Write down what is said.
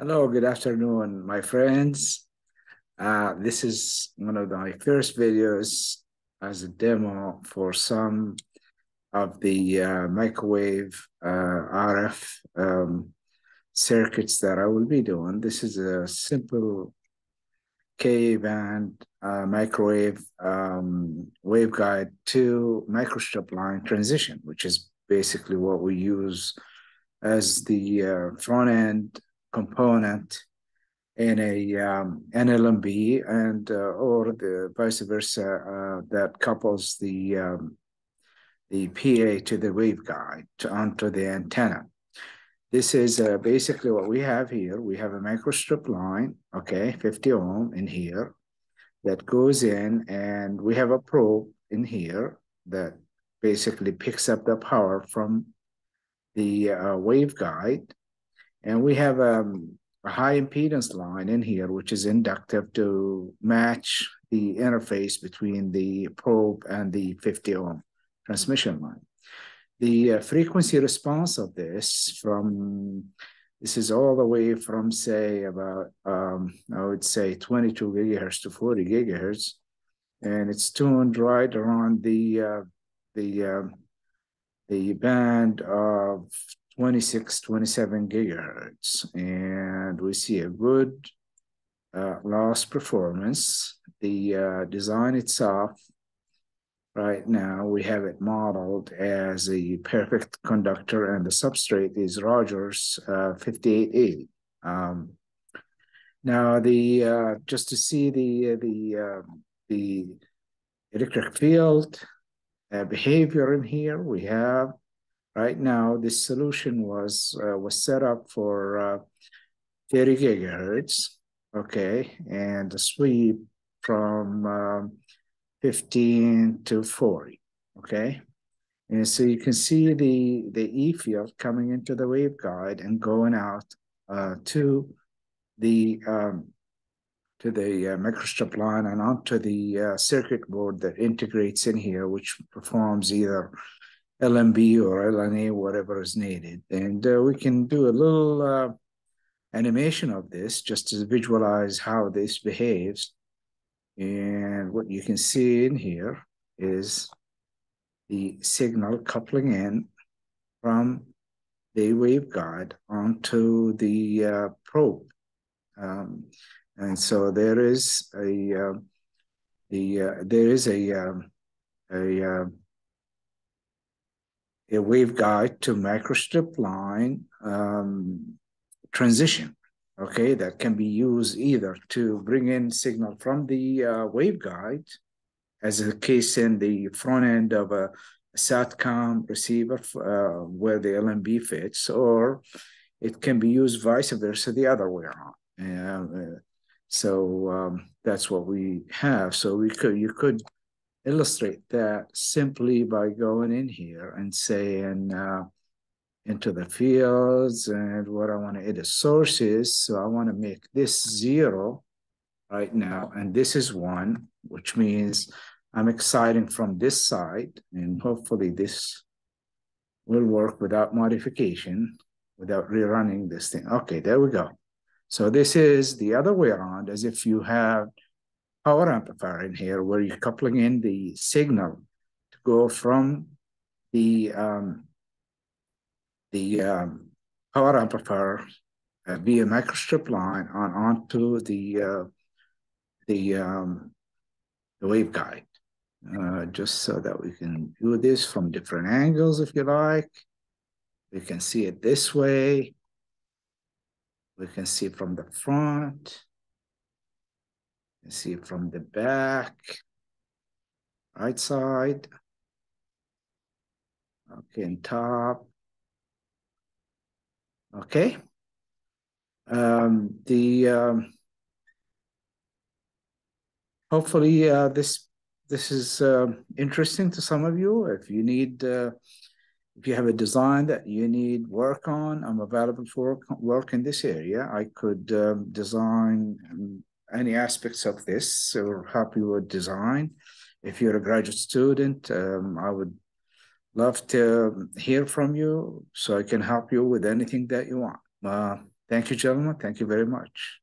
Hello, good afternoon, my friends. Uh, this is one of my first videos as a demo for some of the uh, microwave uh, RF um, circuits that I will be doing. This is a simple K-band uh, microwave um, waveguide to microstrip line transition, which is basically what we use as the uh, front end component in a um, NLMB and uh, or the vice versa uh, that couples the um, the PA to the waveguide to, onto the antenna. This is uh, basically what we have here. We have a microstrip line, okay, 50 ohm in here that goes in and we have a probe in here that basically picks up the power from the uh, waveguide. And we have um, a high impedance line in here, which is inductive to match the interface between the probe and the 50 ohm transmission line. The uh, frequency response of this from this is all the way from say about um, I would say 22 gigahertz to 40 gigahertz, and it's tuned right around the uh, the uh, the band of 26, 27 gigahertz, and we see a good uh, loss performance. The uh, design itself right now we have it modeled as a perfect conductor and the substrate is Rogers uh, 5880. Um, now the uh, just to see the the uh, the electric field uh, behavior in here we have right now this solution was uh, was set up for uh, 30 gigahertz okay and the sweep from um, 15 to 40, okay? And so you can see the, the E field coming into the waveguide and going out uh, to the um, to the uh, microstrip line and onto the uh, circuit board that integrates in here, which performs either LNB or LNA, whatever is needed. And uh, we can do a little uh, animation of this just to visualize how this behaves. And what you can see in here is the signal coupling in from the waveguide onto the uh, probe. Um, and so there is a uh, the uh, there is a um, a a waveguide to microstrip line um, transition okay, that can be used either to bring in signal from the uh, waveguide, as a case in the front end of a, SATCOM receiver uh, where the LNB fits, or it can be used vice versa the other way around. Uh, so um, that's what we have. So we could you could illustrate that simply by going in here and saying uh, into the fields and what I want to edit sources. So I want to make this zero right now, and this is one, which means I'm exciting from this side, and hopefully this will work without modification, without rerunning this thing. Okay, there we go. So this is the other way around, as if you have power amplifier in here where you're coupling in the signal to go from the um, the um, power amplifier uh, via microstrip line on onto the uh, the um, the waveguide, uh, just so that we can do this from different angles if you like. We can see it this way. We can see from the front. See from the back, right side. Okay, and top. Okay. Um, the um, hopefully uh, this this is uh, interesting to some of you. If you need uh, if you have a design that you need work on, I'm available for work in this area. I could um, design any aspects of this or you with design. If you're a graduate student, um, I would love to hear from you so I can help you with anything that you want. Uh, Thank you, gentlemen. Thank you very much.